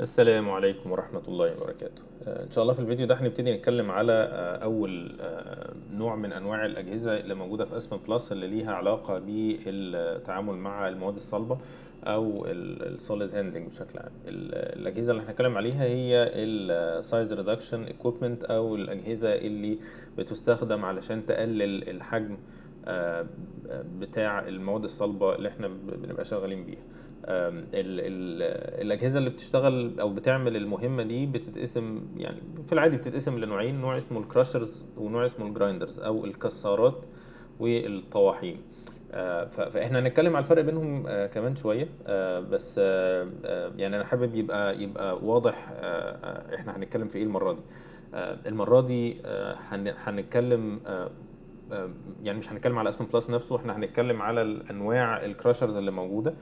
السلام عليكم ورحمة الله وبركاته. آه، إن شاء الله في الفيديو ده هنبتدي نتكلم على آه، أول آه، نوع من أنواع الأجهزة اللي موجودة في Aspen Plus اللي ليها علاقة بالتعامل مع المواد الصلبة أو ال solids handling بشكل عام. ال- الأجهزة اللي هنتكلم عليها هي ال size reduction equipment أو الأجهزة اللي بتستخدم علشان تقلل الحجم بتاع المواد الصلبة اللي إحنا بنبقى شغالين بيها. آم، ال- ال- الأجهزة اللي بتشتغل أو بتعمل المهمة دي بتتقسم يعني في العادي بتتقسم لنوعين نوع اسمه ال crushers ونوع اسمه ال grinders أو الكسارات والطواحين. ف- فإحنا هنتكلم على الفرق بينهم آه، كمان شوية. آه، بس يعني أنا حابب يبقى يبقى واضح إحنا هنتكلم في إيه المرة دي. المرة دي هن- هنتكلم يعني مش هنتكلم على Aspen Plus نفسه إحنا هنتكلم على الأنواع ال crushers اللي موجودة.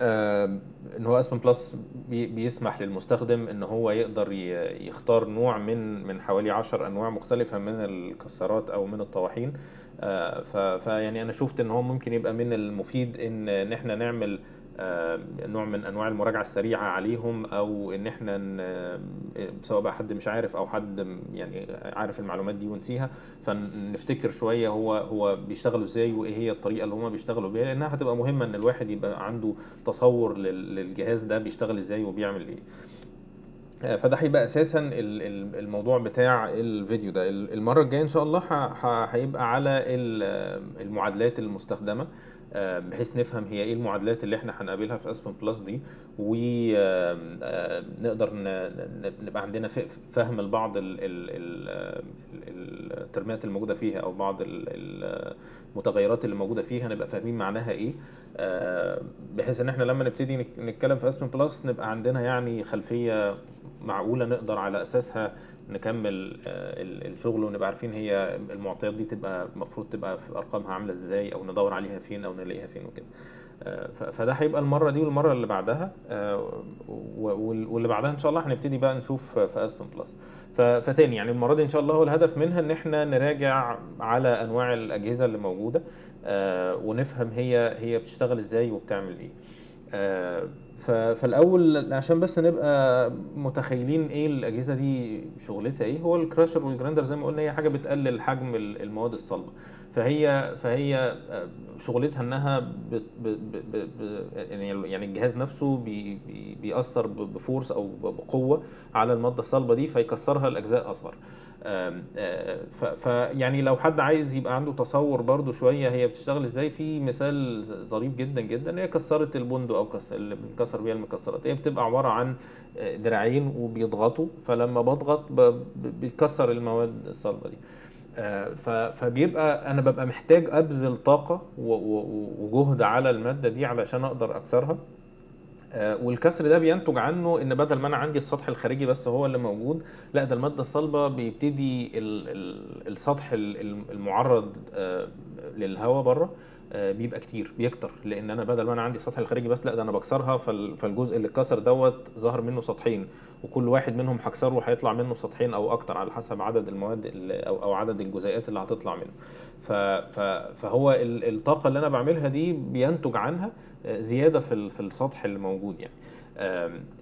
إن هو Aspen Plus بي- بيسمح للمستخدم إن هو يقدر يختار نوع من من حوالي عشر أنواع مختلفة من الكسارات أو من الطواحين. آه، فيعني أنا شفت إن هو ممكن يبقى من المفيد ان إن إحنا نعمل نوع من أنواع المراجعة السريعة عليهم أو إن إحنا ن- سواء بقى حد مش عارف أو حد يعني عارف المعلومات دي ونسيها فنفتكر شوية هو هو بيشتغلوا إزاي وإيه هي الطريقة اللي هما بيشتغلوا بيها لأنها هتبقى مهمة إن الواحد يبقى عنده تصور لل- للجهاز ده بيشتغل إزاي وبيعمل إيه. آه، فده هيبقى أساسا ال- ال- الموضوع بتاع الفيديو ده. ال- المرة الجاية إن شاء الله هيبقى على ال- المعادلات المستخدمة. آه، بحيث نفهم هي إيه المعادلات اللي إحنا هنقابلها في Aspen Plus دي ونقدر نبقى عندنا فهم لبعض ال- ال- ال- ال- ال term ات الموجوده فيها أو بعض ال- ال- المتغيرات اللي موجودة فيها نبقى فاهمين معناها إيه. بحيث إن إحنا لما نبتدي نتكلم في Aspen Plus نبقى عندنا يعني خلفية معقولة نقدر على أساسها نكمل آه، ال- الشغل ونبقى عارفين هي المعطيات دي تبقى المفروض تبقى في أرقامها عاملة إزاي أو ندور عليها فين أو نلاقيها فين وكده. آه، فده هيبقى المرة دي والمرة اللي بعدها آه، واللي بعدها إن شاء الله هنبتدي بقى نشوف في Aspen Plus فتاني يعني المرة دي إن شاء الله هو الهدف منها إن إحنا نراجع على أنواع الأجهزة اللي موجودة آه، ونفهم هي هي بتشتغل إزاي وبتعمل ف- فالأول عشان بس نبقى متخيلين إيه الأجهزة دي شغلتها إيه هو ال crusher وال grinder زي ما قلنا هي حاجة بتقلل حجم ال- المواد الصلبة. فهي فهي شغلتها إنها ب ب ب ب يعني يعني الجهاز نفسه بي بي بيأثر ب force أو بقوة على المادة الصلبة دي فيكسرها لأجزاء أصغر. آه، ف ف- يعني لو حد عايز يبقى عنده تصور برضو شوية هي بتشتغل إزاي؟ في مثال ظريف جدا جدا هي كسرة البندق أو كس اللي بنكسر بيها المكسرات. هي بتبقى عبارة عن آه، دراعين وبيضغطوا فلما بضغط بيكسر المواد الصلبة دي. آه، فبيبقى أنا ببقى محتاج أبذل طاقة وجهد على المادة دي علشان أقدر أكسرها. والكسر ده بينتج عنه إن بدل ما أنا عندي السطح الخارجي بس هو اللي موجود لا ده المادة الصلبة بيبتدي ال- ال- السطح ال- ال- المعرض آه، للهواء برة آه، بيبقى كتير بيكتر لأن أنا بدل ما أنا عندي السطح الخارجي بس لا ده أنا بكسرها فال- فالجزء اللي اتكسر دوت ظهر منه سطحين. وكل واحد منهم هكسره هيطلع منه سطحين أو أكتر على حسب عدد المواد أو أو عدد الجزيئات اللي هتطلع منه. فهو ال- الطاقة اللي أنا بعملها دي بينتج عنها زيادة في في السطح اللي موجود يعني.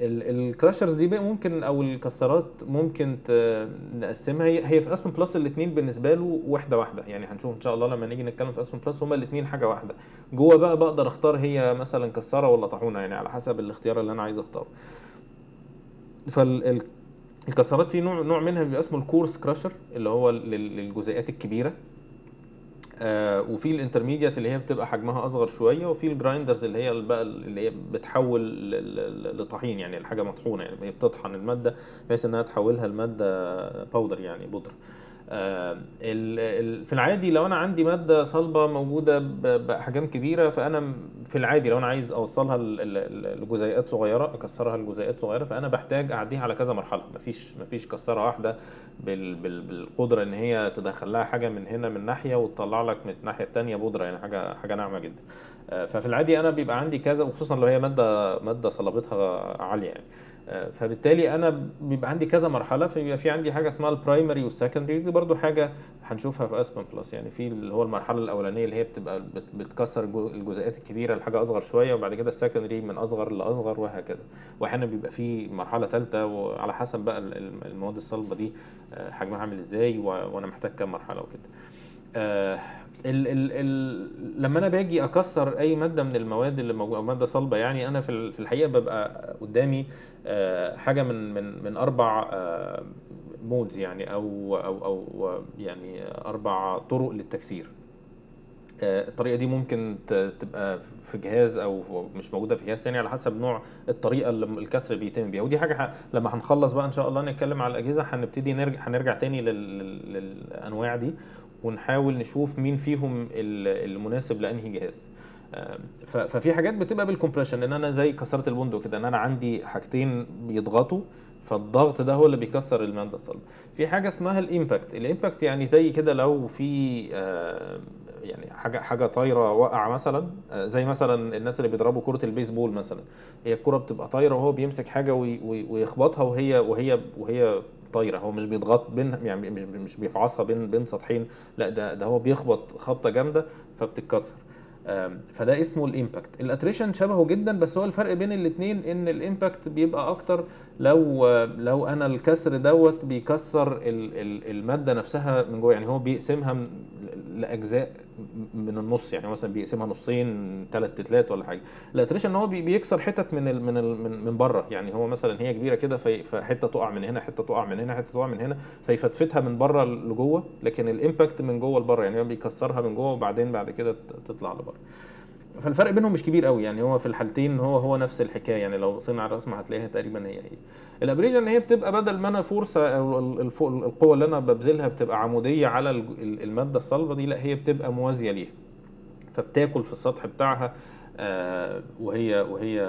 ال crushers دي بقى ممكن أو الكسارات ممكن نقسمها. هي في Aspen Plus الاثنين بالنسبة له واحدة واحدة. يعني هنشوف إن شاء الله لما نيجي نتكلم في Aspen Plus هما الاثنين حاجة واحدة. جوه بقى بقدر أختار هي مثلا كسارة ولا طاحونة يعني على حسب الاختيار اللي أنا عايز أختاره. فالكسارات في نوع نوع منها بيبقى اسمه ال coarse crusher اللي هو لل- للجزيئات الكبيرة. آه، وفي ال intermediate اللي هي بتبقى حجمها أصغر شوية وفي ال grinders اللي هي بقى اللي هي بتحول لطحين يعني الحاجة مطحونة يعني بتطحن المادة بحيث إنها تحولها لمادة باودر يعني بودره في العادي لو أنا عندي مادة صلبة موجودة باحجام كبيرة فأنا في العادي لو أنا عايز أوصلها لجزيئات صغيرة أكسرها لجزيئات صغيرة فأنا بحتاج أعديها على كذا مرحلة. مفيش مفيش كسرة واحدة بال بال بالقدرة إن هي تدخل لها حاجة من هنا من ناحية وتطلع لك من الناحية التانية بودرة يعني حاجة حاجة ناعمة جدا. آه، ففي العادي أنا بيبقى عندي كذا وخصوصا لو هي مادة مادة صلابتها عالية يعني. آه، فبالتالي أنا بيبقى عندي كذا مرحلة فبيبقى في عندي حاجة اسمها ال primary وال secondary دي برضو حاجة هنشوفها في Aspen Plus يعني في اللي هو المرحلة الأولانية اللي هي بتبقى بت- بتكسر الجزيئات الكبيرة لحاجه أصغر شوية وبعد كده ال secondary من أصغر لأصغر وهكذا. وأحيانا بيبقى في مرحلة ثالثه وعلى حسب بقى ال- ال- المواد الصلبة دي آه، حجمها عامل إزاي وأنا محتاج كام مرحلة وكده. آه، ال ال ال لما أنا باجي أكسر أي مادة من المواد اللي موجودة مادة صلبة يعني أنا في ال- في الحقيقة ببقى قدامي حاجة من من من أربع مودز يعني أو أو أو يعني أربع طرق للتكسير. آه، الطريقة دي ممكن تبقى في جهاز أو مش موجودة في جهاز تاني على حسب نوع الطريقة اللي الكسر بيتم بيها. ودي حاجة لما هنخلص بقى إن شاء الله نتكلم على الأجهزة هنبتدي نرجع هنرجع تاني لل- لل- للأنواع دي ونحاول نشوف مين فيهم ال- المناسب لأنهي جهاز. ففي حاجات بتبقى بال compression ان أنا زي كسارة البندق كده إن أنا عندي حاجتين بيضغطوا فالضغط ده هو اللي بيكسر الماده الصلبه في حاجة اسمها ال impact. ال impact يعني زي كده لو في آه، يعني حاجة حاجة طايرة وقع مثلا آه، زي مثلا الناس اللي بيضربوا كرة البيسبول مثلا. هي الكرة بتبقى طايرة وهو بيمسك حاجة وي- وي- ويخبطها وهي وهي وهي طايرة. هو مش بيضغط بين يعني مش مش بيفعصها بين بين سطحين لا ده ده هو بيخبط خبطة جامدة فبتتكسر. فده اسمه ال impact. ال attrition شبهه جدا بس هو الفرق بين الاثنين إن ال impact بيبقى أكتر لو لو أنا الكسر دوت بيكسر ال- ال- المادة نفسها من جوه. يعني هو بيقسمها لأجزاء من النص يعني مثلا بيقسمها نصين ثلاث تلات ولا حاجة. ال attrition إن هو بي- بيكسر حتت من ال من ال من, بره. يعني هو مثلا هي كبيرة كده فحتة تقع من هنا حتة تقع من هنا حتة تقع من هنا فيفتفتها من بره لجوه لكن ال impact من جوه لبره. يعني هو بيكسرها من جوه وبعدين بعد كده تطلع لبره. فالفرق بينهم مش كبير قوي. يعني هو في الحالتين هو هو نفس الحكاية. يعني لو بصينا على الرسمه هتلاقيها تقريبا هي هي. ال abrasion هي بتبقى بدل ما أنا الف- القوة اللي أنا ببذلها بتبقى عمودية على المادة الصلبة دي لا هي بتبقى موازية ليها. فبتاكل في السطح بتاعها آه، وهي وهي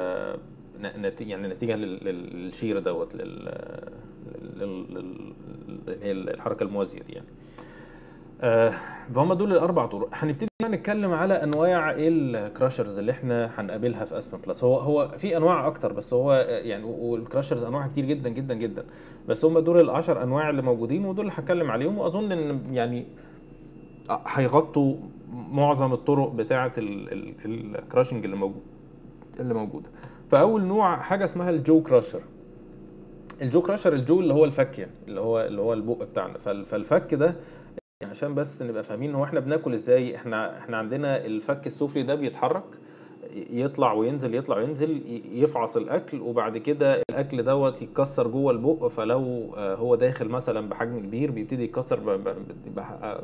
يعني لل- لل shear دوت لل الحركة الموازية دي يعني. آه، فهم دول الأربع طرق. هنبتدي نتكلم على أنواع ال crushers اللي إحنا هنقابلها في Aspen Plus هو هو في أنواع أكتر بس هو يعني وال crushers أنواع كتير جدا جدا جدا. بس هم دول العشر أنواع اللي موجودين ودول اللي هتكلم عليهم وأظن إن يعني هيغطوا معظم الطرق بتاعة ال crushing اللي موجود اللي موجودة. فأول نوع حاجة اسمها الجو كراشر الجو كراشر الجو اللي هو الفك يعني اللي هو اللي هو البق بتاعنا. فال- فالفك ده عشان بس نبقى فاهمين هو إحنا بناكل إزاي إحنا إحنا عندنا الفك السفلي ده بيتحرك يطلع وينزل يطلع وينزل يفعص الأكل وبعد كده الأكل دوت يتكسر جوه البق فلو آه، هو داخل مثلا بحجم كبير بيبتدي يتكسر ب- ب- بتبقى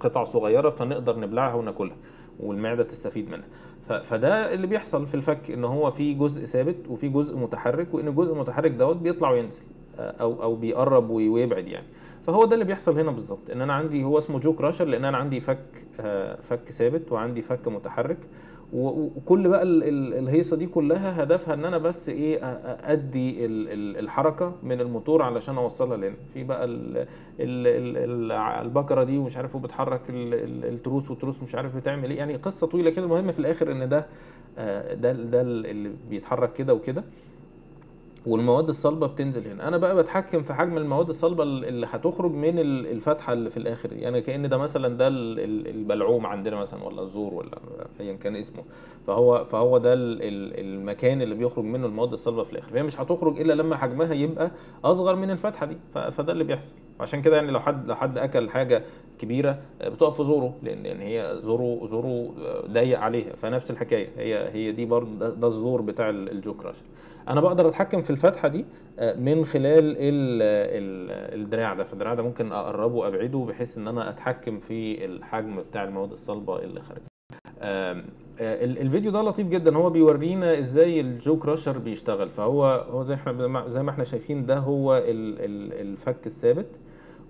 قطع صغيرة فنقدر نبلعها وناكلها والمعدة تستفيد منها. فده اللي بيحصل في الفك إن هو في جزء ثابت وفي جزء متحرك وإن الجزء المتحرك دوت بيطلع وينزل آه، أو أو بيقرب وي- ويبعد يعني. فهو ده اللي بيحصل هنا بالظبط إن أنا عندي هو اسمه جو كراشر لأن أنا عندي فك آه، فك ثابت وعندي فك متحرك. وكل بقى ال- ال- الهيصة دي كلها هدفها إن أنا بس إيه أدي ال- ال- الحركة من الموتور علشان أوصلها لهنا. في بقى ال- ال- ال- ال- البكرة دي ومش عارف وبتحرك ال- ال- التروس والتروس مش عارف بتعمل إيه. يعني قصة طويلة كده المهم في الآخر إن ده آه، ده ده اللي بيتحرك كده وكده. والمواد الصلبة بتنزل هنا. أنا بقى بتحكم في حجم المواد الصلبة اللي هتخرج من ال- الفتحة اللي في الآخر دي. يعني كأن ده مثلا ده ال- ال- البلعوم عندنا مثلا ولا الزور ولا ايا كان اسمه. فهو فهو ده ال- ال- المكان اللي بيخرج منه المواد الصلبة في الآخر. فهي مش هتخرج إلا لما حجمها يبقى أصغر من الفتحة دي. فده اللي بيحصل. عشان كده يعني لو حد لو حد أكل حاجة كبيرة بتقف في زوره لأن لأن هي زوره زوره ضيق عليها. فنفس الحكاية. هي هي دي برضه ده, ده الزور بتاع ال- الجو كراشر أنا بقدر أتحكم في الفتحة دي آه، من خلال ال ال الدراع ده. فالدراع ده ممكن أقربه وأبعده بحيث إن أنا أتحكم في الحجم بتاع المواد الصلبة اللي خارجه آه، ال- الفيديو ده لطيف جدا. هو بيورينا إزاي الجو كراشر بيشتغل. فهو هو زي إحنا زي ما إحنا شايفين ده هو ال- ال- الفك الثابت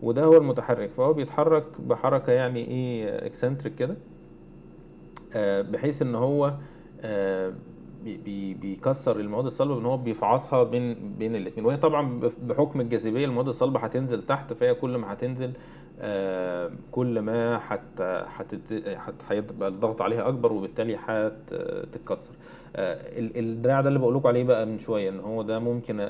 وده هو المتحرك. فهو بيتحرك بحركة يعني إيه eccentric كده آه، بحيث إن هو بي- بي- بيكسر المواد الصلبة ان هو بيفعصها بين بين الاثنين وهي طبعا بحكم الجاذبية المواد الصلبة هتنزل تحت فهي كل ما هتنزل آه، كل ما هيبقى الضغط عليها أكبر وبالتالي هتتكسر. الدراع ده اللي بقول لكم عليه بقى من شوية إن هو ده ممكن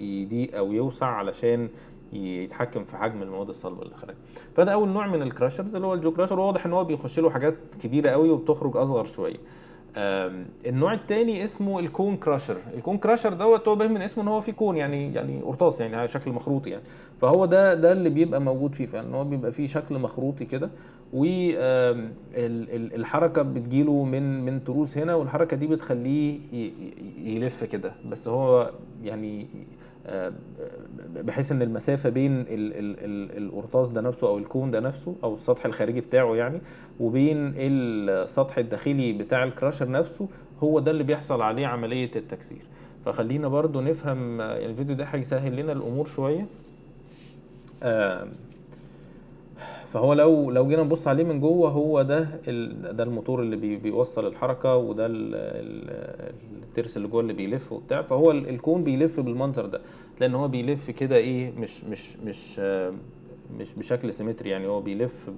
يضيق أو يوسع علشان يتحكم في حجم المواد الصلبة اللي خارجه فده أول نوع من الكراشرز اللي هو الجو كراشر واضح إن هو بيخش له حاجات كبيرة قوي وبتخرج أصغر شوية. النوع الثاني اسمه الكون كراشر. الكون كراشر دوت هو باين من اسمه إن هو في كون يعني يعني قرطاس يعني على شكل مخروطي يعني. فهو ده ده اللي بيبقى موجود فيه فعلا إن هو بيبقى فيه شكل مخروطي كده. والحركه بتجيله من من تروس هنا والحركة دي بتخليه يلف كده. بس هو يعني بحيث إن المسافة بين ال- ال- ال- القرطاس ده نفسه أو الكون ده نفسه أو السطح الخارجي بتاعه يعني وبين السطح الداخلي بتاع الكراشر نفسه هو ده اللي بيحصل عليه عملية التكسير. فخلينا برضو نفهم آه، يعني الفيديو ده هيسهل لنا الأمور شوية. فهو لو لو جينا نبص عليه من جوه هو ده ال- ده الموتور اللي بي بيوصل الحركة وده ال- ال- الترس اللي جوه اللي بيلف وبتاع. فهو ال- ال cone بيلف بالمنظر ده. تلاقي إن هو بيلف كده إيه مش مش مش مش بشكل symmetry يعني هو بيلف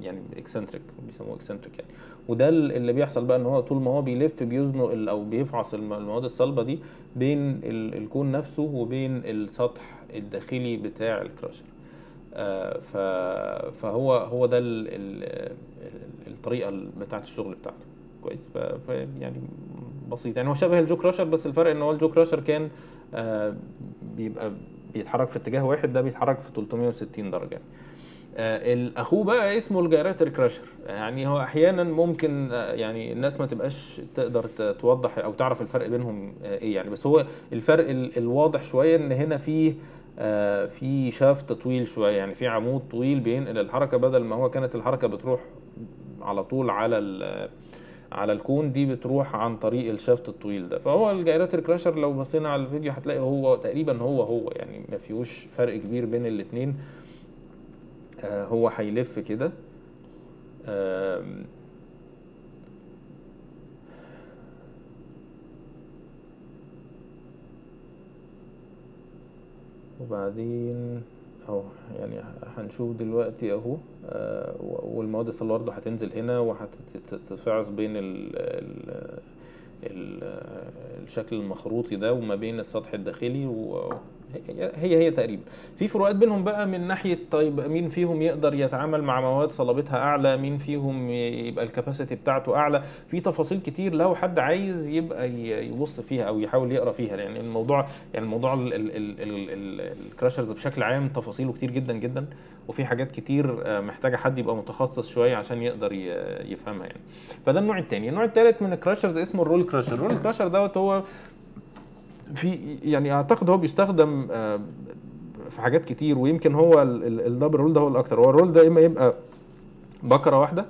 يعني eccentric بيسموه eccentric يعني. وده ال- اللي بيحصل بقى إن هو طول ما هو بيلف بيزنق أو بيفعص الم- المواد الصلبة دي بين ال- ال cone نفسه وبين السطح الداخلي بتاع ال crusher فهو هو ده ال ال الطريقة بتاعه الشغل بتاعته. كويس؟ يعني بسيط. يعني هو شبه الجو كراشر بس الفرق إن هو الجو كراشر كان آه، بيبقى بيتحرك في اتجاه واحد ده بيتحرك في 360 درجة. يعني. آه، بقى اسمه الجيراتر كراشر يعني هو أحيانا ممكن آه، يعني الناس ما تبقاش تقدر توضح أو تعرف الفرق بينهم آه، إيه يعني. بس هو الفرق ال- الواضح شوية إن هنا فيه آه، في شافت طويل شوية يعني في عمود طويل بينقل الحركة بدل ما هو كانت الحركة بتروح على طول على على الكون دي بتروح عن طريق الشافت الطويل ده. فهو الجيراتر كراشر لو بصينا على الفيديو هتلاقي هو تقريبا هو هو يعني ما فيهوش فرق كبير بين الاتنين. آه، هو هيلف كده. وبعدين أهو يعني هنشوف دلوقتي أهو آه، والمواد الصلبة برضه هتنزل هنا وهتتفعص بين ال ال ال الشكل المخروطي ده وما بين السطح الداخلي هي هي تقريبا. في فروقات بينهم بقى من ناحية طيب مين فيهم يقدر يتعامل مع مواد صلابتها أعلى مين فيهم يبقى الكباسيتي بتاعته أعلى. في تفاصيل كتير لو حد عايز يبقى يبص فيها أو يحاول يقرأ فيها الموضوع يعني الموضوع ال- ال- ال- ال- ال- ال crushers بشكل عام تفاصيله كتير جدا جدا. وفي حاجات كتير آه، محتاجة حد يبقى متخصص شوية عشان يقدر يفهمها يعني. فده النوع التاني. النوع التالت من ال crushers اسمه ال roll crusher ال roll crusher دوت هو في يعني أعتقد هو بيستخدم آه، في حاجات كتير ويمكن هو ال- ال- ال double roll ده هو الأكتر. هو ال roll ده إما يبقى بكرة واحدة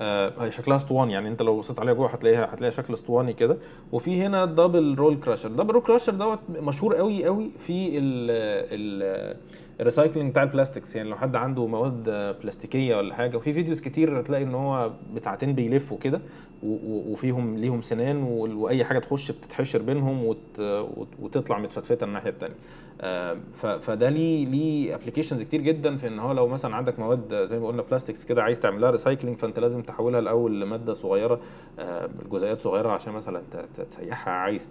آه، شكلها اسطواني يعني أنت لو بصيت عليها جوه هتلاقيها هتلاقي شكل اسطواني كده. وفي هنا double roll crusher double roll crusher دوت مشهور قوي قوي في ال ال ال recycling بتاع ال plastics يعني لو حد عنده مواد بلاستيكيه ولا حاجة وفي videos كتير هتلاقي إن هو بتاعتين بيلفوا كده وفيهم ليهم سنان وأي حاجة تخش بتتحشر بينهم وت- وت- وتطلع متفتفتة الناحية التانية. آه، فده ليه ليه applications كتير جدا في إن هو لو مثلا عندك مواد زي ما قلنا plastics كده عايز تعملها recycling فأنت لازم تحولها الأول لمادة صغيرة آه، جزيئات صغيرة عشان مثلا تسيحها عايز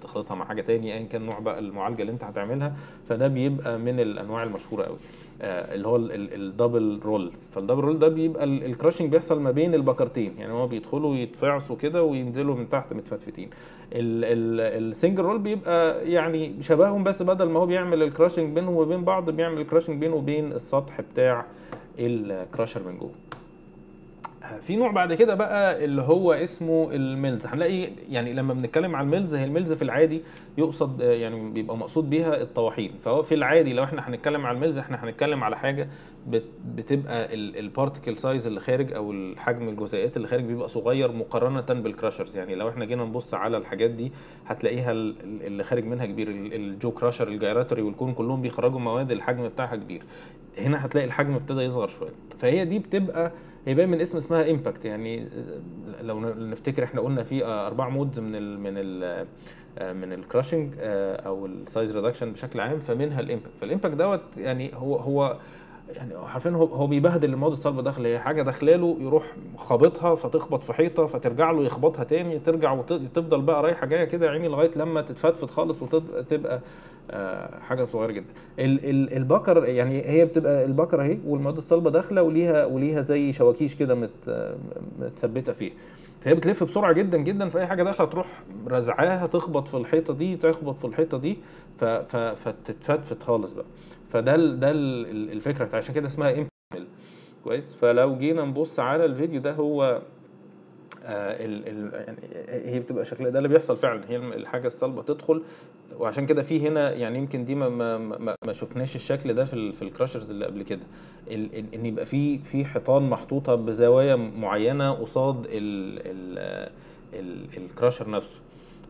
تخلطها مع حاجة تاني ايا كان نوع بقى المعالجة اللي أنت هتعملها. فده بيبقى من الأنواع المشهورة قوي. آه، اللي هو ال double roll فال double roll ده بيبقى ال- ال crushing بيحصل ما بين البكرتين. يعني هو بيدخلوا يتفعصوا كده وينزلوا من تحت متفتفتين. ال single roll بيبقى يعني شبههم بس بدل ما هو بيعمل ال crushing بينهم وبين بعض بيعمل ال crushing بينه وبين السطح بتاع ال crusher من جوه. في نوع بعد كده بقى اللي هو اسمه ال mills. هنلاقي يعني لما بنتكلم عن ال mills هي ال mills في العادي يقصد يعني بيبقى مقصود بيها الطواحين. فهو في العادي لو إحنا هنتكلم عن ال mills إحنا هنتكلم على حاجة بت- بتبقى ال particle size اللي خارج أو الحجم الجزيئات اللي خارج بيبقى صغير مقارنة بال crushers يعني لو إحنا جينا نبص على الحاجات دي هتلاقيها ال- اللي خارج منها كبير. ال- ال jaw crusher ال gyratory وال cone كلهم بيخرجوا مواد الحجم بتاعها كبير. هنا هتلاقي الحجم ابتدى يصغر شوية. فهي دي بتبقى هي باين من اسم اسمها impact يعني آه، لو نفتكر إحنا قلنا في آه، أربع modes من ال من ال آه، من ال crushing أو ال size reduction بشكل عام فمنها ال impact فال impact دوت يعني هو هو يعني حرفيا هو هو بيبهدل المواد الصلبة داخل هي حاجة داخلاله يروح خابطها فتخبط في حيطة فترجع له يخبطها تاني ترجع وتفضل بقى رايحة جاية كده عيني لغاية لما تتفتفت خالص وتبقى حاجة صغيرة جدا. ال- ال- البكر يعني هي بتبقى البكر اهي والمواد الصلبة داخلة وليها وليها زي شواكيش كده مت متثبتة فيها. فهي بتلف بسرعة جدا جدا فأي حاجة داخلة تروح رزعاها تخبط في الحيطة دي تخبط في الحيطة دي فتتفتفت خالص بقى. فده ده ال- ال- الفكرة عشان كده اسمها impact mill كويس. فلو جينا نبص على الفيديو ده هو آه ال ال يعني هي بتبقى شكلها ده اللي بيحصل فعلا. هي الحاجة الصلبة تدخل وعشان كده في هنا يعني يمكن دي ما ما ما, شفناش الشكل ده في في الكراشرز اللي قبل كده. إن يبقى في في حيطان محطوطة بزوايا معينة قصاد ال ال ال الكراشر نفسه.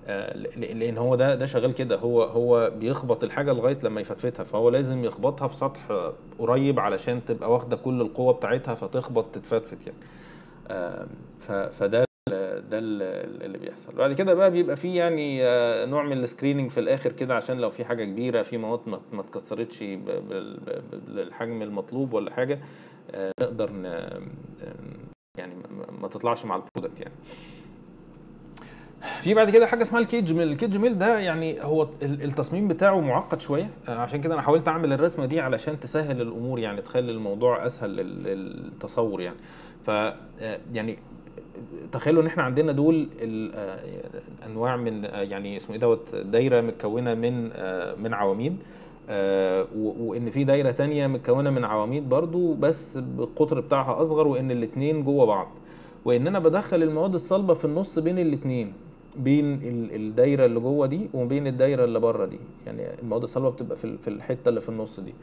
آه، لأن هو ده ده شغال كده. هو هو بيخبط الحاجة لغاية لما يفتفتها. فهو لازم يخبطها في سطح قريب علشان تبقى واخدة كل القوة بتاعتها فتخبط تتفتفت يعني. آه، فده ده ال- اللي بيحصل. بعد كده بقى بيبقى فيه يعني آه، نوع من ال screening في الآخر كده عشان لو في حاجة كبيرة في مواد ما اتكسرتش بالحجم المطلوب ولا حاجة آه، نقدر يعني ما- تطلعش مع ال product يعني. في بعد كده حاجة اسمها ال cage mill ال cage mill ده يعني هو ال- التصميم بتاعه معقد شوية آه، عشان كده أنا حاولت أعمل الرسمة دي علشان تسهل الأمور يعني تخلي الموضوع أسهل لل- للتصور يعني. ف يعني تخيلوا ان إحنا عندنا دول آه، انواع من آه، يعني اسمه إيه دوت دايرة متكونة من آه، من عواميد وان في دايرة تانية متكونة من عواميد برضو بس القطر بتاعها اصغر وان الاتنين جوه بعض. وان أنا بدخل المواد الصلبة في النص بين الاتنين بين ال- الدايرة اللي جوه دي وبين الدايرة اللي بره دي. يعني المواد الصلبة بتبقى في الحتة اللي في النص دي.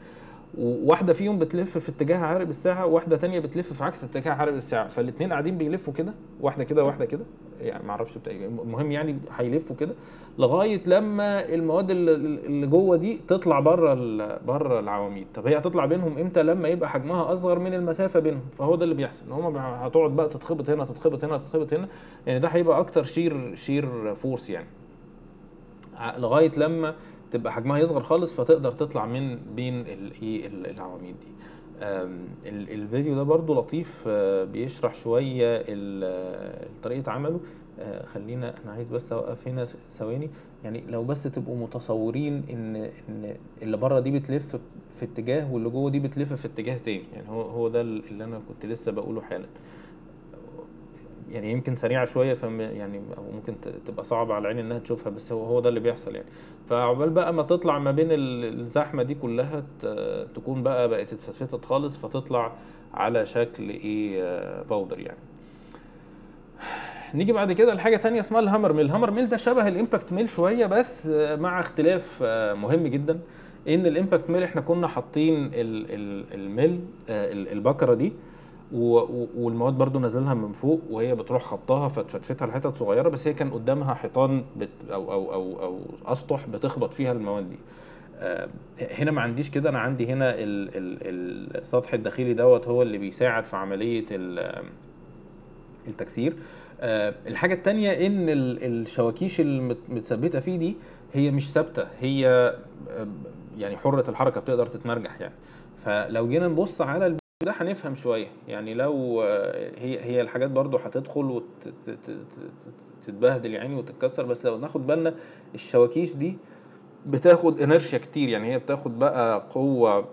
وواحدة فيهم بتلف في اتجاه عقارب الساعة وواحده تانية بتلف في عكس اتجاه عقارب الساعة. فالاتنين قاعدين بيلفوا كده واحدة كده واحدة كده. يعني إيه. المهم يعني هيلفوا كده لغاية لما المواد اللي جوه دي تطلع بره بره العواميد. طب هي هتطلع بينهم إمتى؟ لما يبقى حجمها أصغر من المسافة بينهم. فهو ده اللي بيحصل. إن هم هتقعد بقى تتخبط هنا تتخبط هنا تتخبط هنا. يعني ده هيبقى أكتر shear shear force يعني. لغاية لما تبقى حجمها يصغر خالص فتقدر تطلع من بين ال- العواميد دي. الفيديو ده برضو لطيف آه، بيشرح شوية آه، طريقة عمله. آه، خلينا أنا عايز بس أوقف هنا ثواني. يعني لو بس تبقوا متصورين إن إن اللي بره دي بتلف في اتجاه واللي جوه دي بتلف في اتجاه تاني. يعني هو هو ده اللي أنا كنت لسه بقوله حالا. يعني يمكن سريعة شوية فم يعني ممكن تبقى صعبة على العين إنها تشوفها بس هو هو ده اللي بيحصل يعني. فعقبال بقى ما تطلع ما بين ال- الزحمة دي كلها تكون بقى بقت اتفتفتت خالص فتطلع على شكل إيه powder يعني. نيجي بعد كده لحاجة تانية اسمها ال hammer mill ال hammer mill ده شبه ال impact mill شوية بس مع اختلاف مهم جدا إن ال impact mill إحنا كنا حاطين ال- ال- ال mill آه، ال- البكرة دي والمواد برضو نازلها من فوق وهي بتروح خبطها فتفتفتها لحتت صغيرة بس هي كان قدامها حيطان بت أو أو أو أو أسطح بتخبط فيها المواد دي. آه، هنا ما عنديش كده أنا عندي هنا ال- ال- السطح الداخلي دوت هو اللي بيساعد في عملية ال- التكسير. آه، الحاجة التانية إن ال- الشواكيش المتثبتة فيه دي هي مش ثابتة هي آه، يعني حرة الحركة بتقدر تتمرجح يعني. فلو جينا نبص على ده هنفهم شوية. يعني لو آه، هي هي الحاجات برضو هتدخل وتتبهدل يعني وتتكسر بس لو ناخد بالنا الشواكيش دي بتاخد انرشيا كتير. يعني هي بتاخد بقى قوة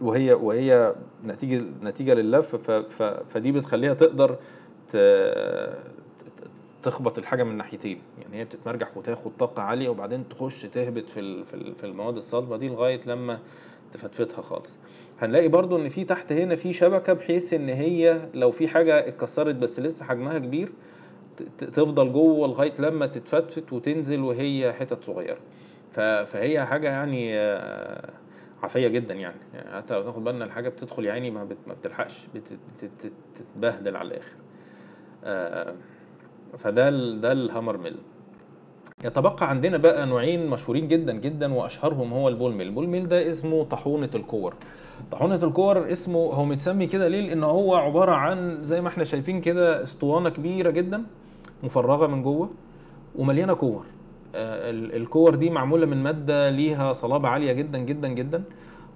وهي وهي نتيجة نتيجة لللف فدي بتخليها تقدر تخبط الحاجة من ناحيتين. يعني هي بتتمرجح وتاخد طاقة عالية وبعدين تخش تهبط في في المواد الصلبة دي لغاية لما تفتفتها خالص. هنلاقي برضو إن في تحت هنا في شبكة بحيث إن هي لو في حاجة اتكسرت بس لسه حجمها كبير تفضل جوه لغاية لما تتفتفت وتنزل وهي حتت صغيرة. ف- فهي حاجة يعني آه، عافية جدا يعني. يعني حتى لو تاخد بالنا الحاجة بتدخل ما, بت... ما بتلحقش بت... بت... بت... بتتبهدل على الآخر. آه، فده. ده ال hammer mill. يتبقى عندنا بقى نوعين مشهورين جدا جدا وأشهرهم هو ال ball mill ال ball mill ده اسمه طاحونة الكور. طاحونة الكور اسمه هو متسمي كده ليه؟ لأن هو عبارة عن زي ما إحنا شايفين كده أسطوانة كبيرة جدا مفرغة من جوه ومليانة كور. آه، ال- الكور دي معمولة من مادة ليها صلابة عالية جدا جدا جدا.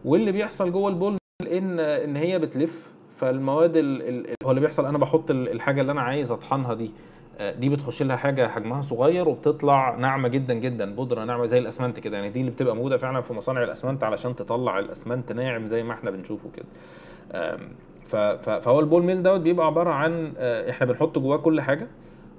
واللي بيحصل جوه ال ball إن إن هي بتلف فالمواد ال- ال- هو اللي بيحصل؟ أنا بحط ال- الحاجة اللي أنا عايز أطحنها دي. دي بتخش لها حاجة حجمها صغير وبتطلع ناعمة جدا جدا بودرة ناعمة زي الأسمنت كده. يعني دي اللي بتبقى موجودة فعلا في مصانع الأسمنت علشان تطلع الأسمنت ناعم زي ما إحنا بنشوفه كده. فهو البول ميل دوت بيبقى عبارة عن آه، إحنا بنحط جواه كل حاجة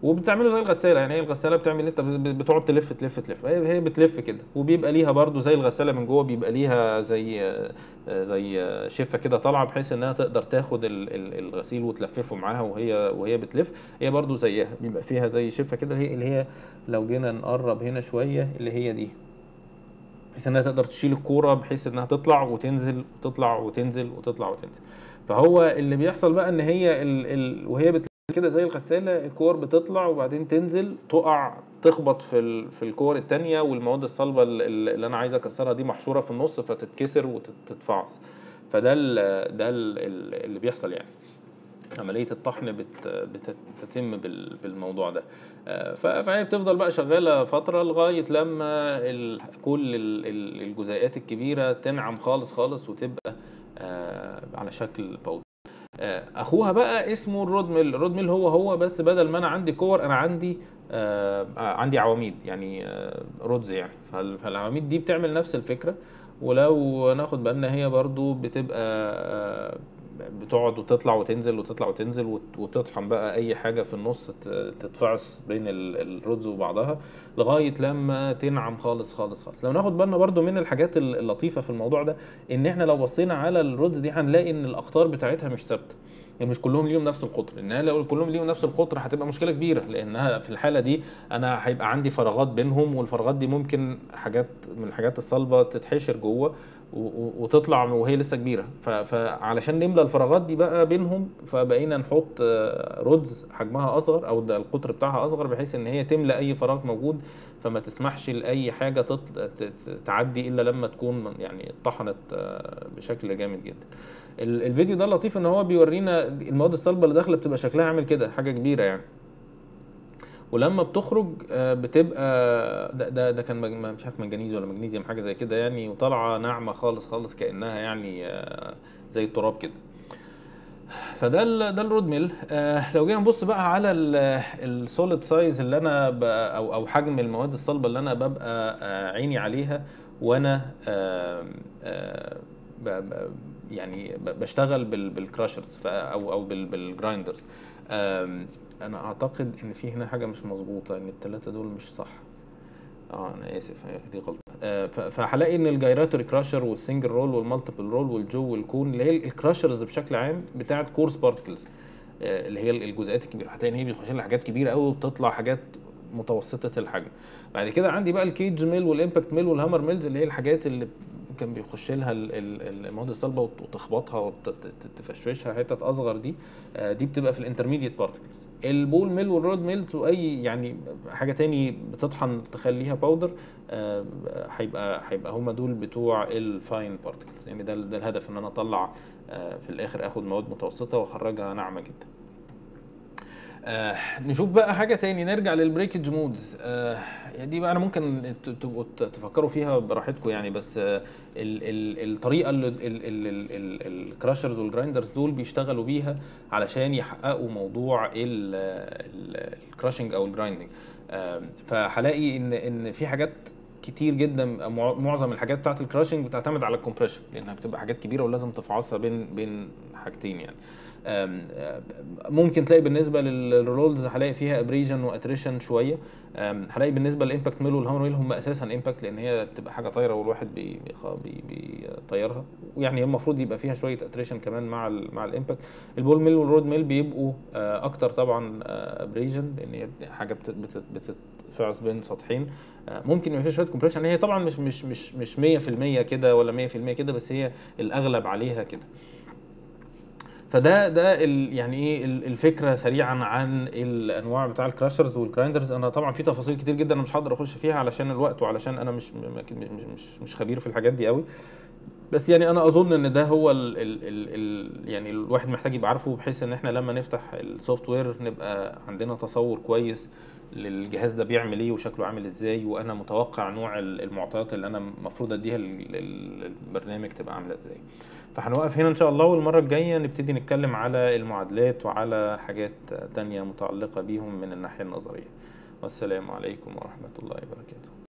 وبتعمله زي الغسالة. يعني هي الغسالة بتعمل أنت بتقعد تلف تلف تلف. هي بتلف كده. وبيبقى ليها برضو زي الغسالة من جوه بيبقى ليها زي آه، زي شفه كده طالعة بحيث إنها تقدر تاخد ال- ال- الغسيل وتلففه معاها وهي وهي بتلف هي برضو زيها بيبقى فيها زي شفه كده اللي هي لو جينا نقرب هنا شوية اللي هي دي بحيث إنها تقدر تشيل الكورة بحيث إنها تطلع وتنزل وتطلع وتنزل وتطلع وتنزل فهو اللي بيحصل بقى إن هي ال... ال... وهي. كده زي الغسالة الكور بتطلع وبعدين تنزل تقع تخبط في. في الكور التانية والمواد الصلبة ال- ال- اللي أنا عايز أكسرها دي محشورة في النص فتتكسر وتتفعص فده ال... ده ال... ال- اللي بيحصل يعني عملية الطحن بت... بت- بتتم بال... بالموضوع ده آه، فهي بتفضل بقى شغالة فترة لغاية لما. كل ال... ال- الجزيئات الكبيرة تنعم خالص خالص وتبقى آه، على شكل powder أخوها بقى اسمه ال rod mill. ال rod mill هو هو بس بدل ما أنا عندي كور أنا عندي آه آه، عندي عواميد يعني آه rods يعني. فال- فالعواميد دي بتعمل نفس الفكرة. ولو ناخد بالنا هي برضو بتبقى آه بتقعد وتطلع وتنزل وتطلع وتنزل وت- وتطحن بقى أي حاجة في النص تتفعص بين ال- الرودز وبعضها لغاية لما تنعم خالص خالص خالص. لو ناخد بالنا برضو من الحاجات ال- اللطيفة في الموضوع ده إن إحنا لو بصينا على الرودز دي هنلاقي إن الاقطار بتاعتها مش ثابتة. يعني مش كلهم ليهم نفس القطر. لانها لو كلهم ليهم نفس القطر هتبقى مشكلة كبيرة لأنها في الحالة دي أنا هيبقى عندي فراغات بينهم والفراغات دي ممكن حاجات من الحاجات الصلبة تتحشر جوه. وتطلع وهي لسه كبيرة. فعلشان نملى الفراغات دي بقى بينهم فبقينا نحط آه، رودز حجمها أصغر أو القطر بتاعها أصغر بحيث إن هي تملى أي فراغ موجود فما تسمحش لأي حاجة تطل... تعدي إلا لما تكون يعني اتطحنت آه، بشكل جامد جدا. ال- الفيديو ده لطيف إن هو بيورينا المواد الصلبة اللي داخلة بتبقى شكلها عامل كده حاجة كبيرة يعني. ولما بتخرج آه، بتبقى ده ده, ده كان مش عارف منجنيز ولا مغنيسيوم حاجة زي كده يعني وطالعة ناعمة خالص خالص كأنها يعني آه، زي التراب كده. فده ال ده ال rod mill. آه لو جينا نبص بقى على ال solid size اللي أنا أو أو حجم المواد الصلبة اللي أنا ببقى عيني عليها وأنا يعني بشتغل بال- بال crushers أو أو بال- بال grinders أنا أعتقد إن في هنا حاجة مش مظبوطة إن الثلاثه دول مش صح. آه أنا آسف دي غلطة. آه، فهلاقي إن الجايراتوري كراشر والسنجل رول والمالتيبل رول والجو والكون اللي هي ال crushers بشكل عام بتاعة coarse particles اللي هي الجزيئات الكبيرة. هتلاقي إن هي بيخش لها حاجات كبيرة قوي وبتطلع حاجات متوسطة الحجم. بعد كده عندي بقى ال cage mill وال impact mill وال hammer mills اللي هي الحاجات اللي كان بيخش لها ال- ال- المواد الصلبة وت- وتخبطها وتفشفشها حتت أصغر دي. آه، دي بتبقى في ال intermediate particles. ال ball mill وال rod mills واي يعني حاجة تاني بتطحن تخليها powder آه، هيبقى هيبقى هم دول بتوع ال fine particles يعني ده ده الهدف إن أنا أطلع آه، في الآخر أخد مواد متوسطة وأخرجها ناعمة جدا. آه نشوف بقى حاجة تاني. نرجع لل breakage modes آه دي بقى أنا ممكن تبقوا تفكروا فيها براحتكم يعني بس آه ال ال الطريقة اللي ال crushers وال grinders دول بيشتغلوا بيها علشان يحققوا موضوع ال crushing أو ال grinding آه فهلاقي إن إن في حاجات كتير جدا مع- معظم الحاجات بتاعت ال crushing بتعتمد على ال compression لأنها بتبقى حاجات كبيرة ولازم تفعصها بين بين حاجتين يعني. ممكن تلاقي بالنسبة لل rolls هلاقي فيها abrasion و attrition شوية. هلاقي بالنسبة لل impact mill وال hammer mill هم أساسا impact لأن هي بتبقى حاجة طايرة والواحد بيطيرها. ويعني المفروض يبقى فيها شوية attrition كمان مع ال مع ال impact ال ball mill وال rod mill بيبقوا آه، أكتر طبعا abrasion لأن هي حاجة بت- بت- بتتفعص بين سطحين. آه، ممكن يبقى فيها شوية compression هي طبعا مش مش مش مش 100% كده ولا 100% كده بس هي الأغلب عليها كده. فده ده ال يعني إيه ال- الفكرة سريعا عن الأنواع بتاع ال crushers وال grinders أنا طبعا في تفاصيل كتير جدا أنا مش هقدر أخش فيها علشان الوقت وعلشان أنا مش مش مش خبير في الحاجات دي قوي. بس يعني أنا أظن إن ده هو ال ال ال ال يعني الواحد محتاج يبقى عارفه بحيث إن إحنا لما نفتح السوفت وير نبقى عندنا تصور كويس للجهاز ده بيعمل إيه وشكله عامل إزاي. وأنا متوقع نوع ال- المعطيات اللي أنا المفروض أديها لل- لل- للبرنامج تبقى عاملة إزاي. فهنوقف هنا إن شاء الله والمرة الجاية نبتدي نتكلم على المعادلات وعلى حاجات تانية متعلقة بيهم من الناحية النظرية. والسلام عليكم ورحمة الله وبركاته.